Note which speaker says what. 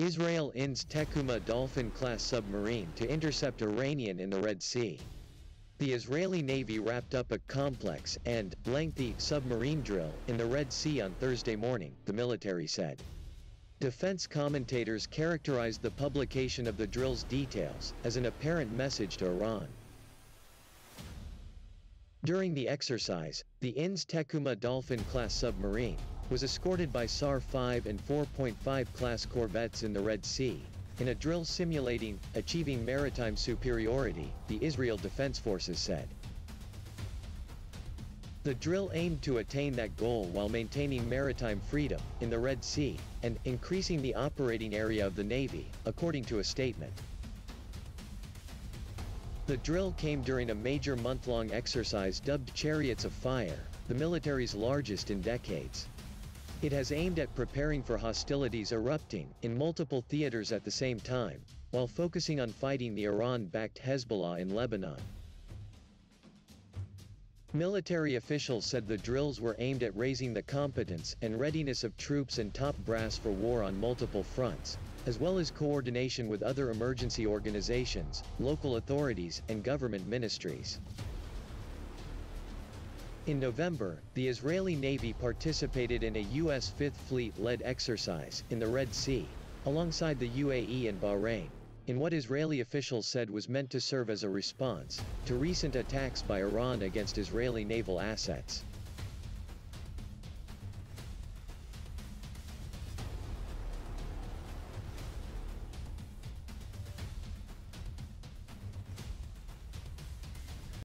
Speaker 1: Israel INS Tekuma Dolphin-class submarine to intercept Iranian in the Red Sea. The Israeli Navy wrapped up a complex and lengthy submarine drill in the Red Sea on Thursday morning, the military said. Defense commentators characterized the publication of the drill's details as an apparent message to Iran. During the exercise, the INS Tekuma Dolphin-class submarine was escorted by Saar 5 and 4.5 class corvettes in the Red Sea, in a drill simulating achieving maritime superiority, the Israel Defense Forces said. The drill aimed to attain that goal while maintaining maritime freedom in the Red Sea and increasing the operating area of the Navy, according to a statement. The drill came during a major month-long exercise dubbed Chariots of Fire, the military's largest in decades. It has aimed at preparing for hostilities erupting in multiple theaters at the same time, while focusing on fighting the Iran-backed Hezbollah in Lebanon. Military officials said the drills were aimed at raising the competence and readiness of troops and top brass for war on multiple fronts, as well as coordination with other emergency organizations, local authorities, and government ministries. In November, the Israeli Navy participated in a U.S. Fifth Fleet-led exercise in the Red Sea, alongside the UAE and Bahrain, in what Israeli officials said was meant to serve as a response to recent attacks by Iran against Israeli naval assets.